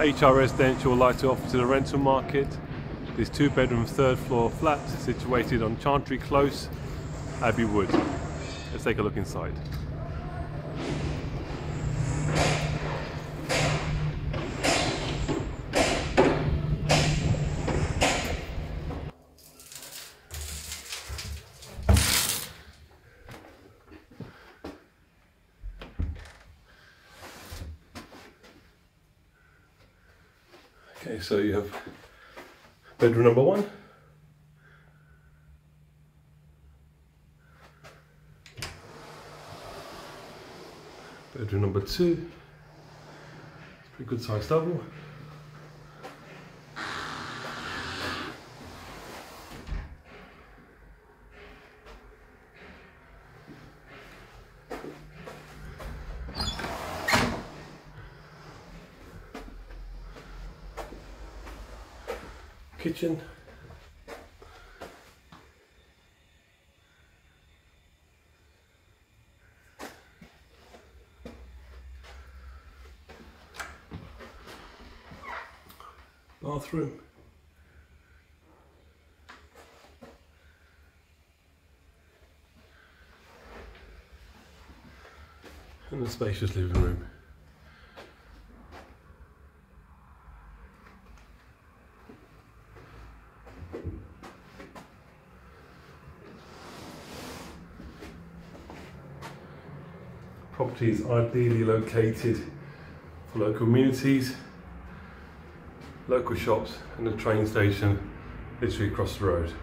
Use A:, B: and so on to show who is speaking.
A: HR Residential to offer to the rental market this two bedroom third floor flat situated on Chantry Close, Abbey Wood. Let's take a look inside. Okay, so you have bedroom number one. Bedroom number two. Pretty good sized double. Kitchen. Bathroom. And a spacious living room. Property is ideally located for local communities, local shops and the train station literally across the road.